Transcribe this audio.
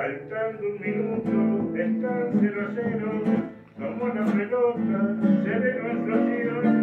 faltando un minuto, están cero a cero, como una pelota, se ve nuestro.